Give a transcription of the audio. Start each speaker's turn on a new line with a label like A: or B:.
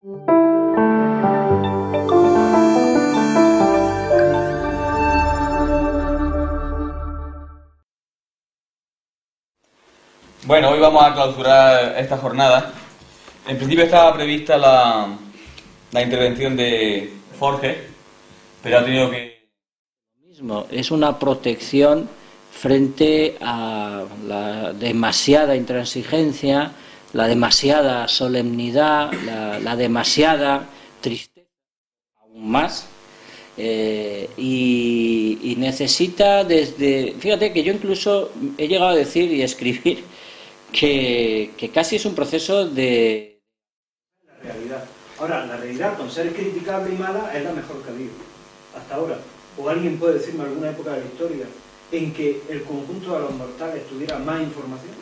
A: Bueno, hoy vamos a clausurar esta jornada. En principio estaba prevista la, intervención de Jorge, pero ha tenido que...
B: Mismo, es una protección frente a la demasiada intransigencia, la demasiada solemnidad, la, demasiada tristeza, aún más, eh, y, necesita desde... Fíjate que yo incluso he llegado a decir y escribir que, que casi es un proceso de...
C: La realidad. Ahora, la realidad, con ser criticable y mala, es la mejor que ha habido hasta ahora. ¿O alguien puede decirme alguna época de la historia en que el conjunto de los mortales tuviera más información?